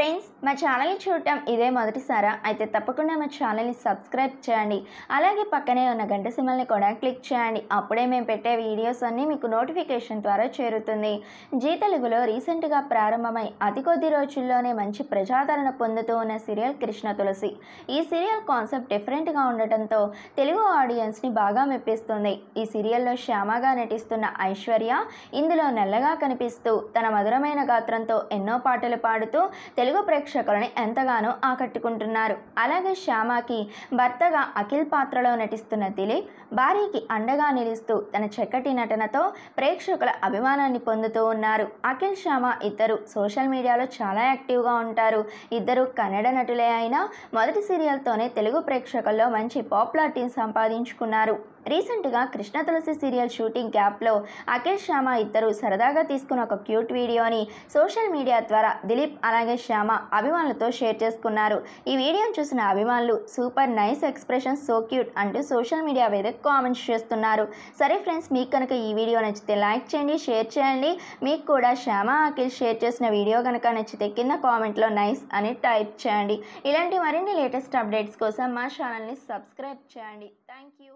Friends మా ఛానల్ని చూడటం ఇదే మొదటిసారా. అయితే తప్పకుండా మా ఛానల్ని సబ్స్క్రైబ్ చేయండి. అలాగే పక్కనే ఉన్న గంట సిమ్మల్ని కూడా క్లిక్ చేయండి. అప్పుడే మేము పెట్టే వీడియోస్ అన్నీ మీకు నోటిఫికేషన్ ద్వారా చేరుతుంది. జీ తెలుగులో రీసెంట్గా ప్రారంభమై అతి కొద్ది రోజుల్లోనే మంచి ప్రజాదరణ పొందుతూ ఉన్న సీరియల్ కృష్ణ తులసి. ఈ సీరియల్ కాన్సెప్ట్ డిఫరెంట్గా ఉండటంతో తెలుగు ఆడియన్స్ని బాగా మెప్పిస్తుంది. ఈ సీరియల్లో శ్యామగా నటిస్తున్న ఐశ్వర్య ఇందులో నల్లగా కనిపిస్తూ తన మధురమైన గాత్రంతో ఎన్నో పాటలు పాడుతూ తెలుగు తెలుగు ప్రేక్షకులని ఎంతగానో ఆకట్టుకుంటున్నారు. అలాగే శ్యామకి భర్తగా అఖిల్ పాత్రలో నటిస్తున్న దిలీప్ భార్యకి అండగా నిలుస్తూ తన చక్కటి నటనతో ప్రేక్షకుల అభిమానాన్ని పొందుతూ ఉన్నారు. అఖిల్ శ్యామ ఇద్దరు సోషల్ మీడియాలో చాలా యాక్టివ్గా ఉంటారు. ఇద్దరు కన్నడ నటులే అయినా మొదటి సీరియల్తోనే తెలుగు ప్రేక్షకుల్లో మంచి పాపులారిటీని సంపాదించుకున్నారు. రీసెంట్గా కృష్ణ తులసి సీరియల్ షూటింగ్ గ్యాప్లో అఖిల్ శ్యామ ఇద్దరు సరదాగా తీసుకున్న ఒక క్యూట్ వీడియోని సోషల్ మీడియా ద్వారా దిలీప్ అలాగే శ్యామ అభిమానులతో షేర్ చేసుకున్నారు. ఈ వీడియోను చూసిన అభిమానులు super nice expression so cute అంటూ సోషల్ మీడియా మీద కామెంట్స్ చేస్తున్నారు. సరే ఫ్రెండ్స్ మీకు కనుక ఈ వీడియో నచ్చితే లైక్ చేయండి షేర్ చేయండి. మీకు కూడా శ్యామ అఖిల్ షేర్ చేసిన వీడియో కనుక నచ్చితే కింద కామెంట్లో నైస్ అని టైప్ చేయండి. ఇలాంటి మరిన్ని లేటెస్ట్ అప్డేట్స్ కోసం మా ఛానల్ని సబ్స్క్రైబ్ చేయండి. Thank you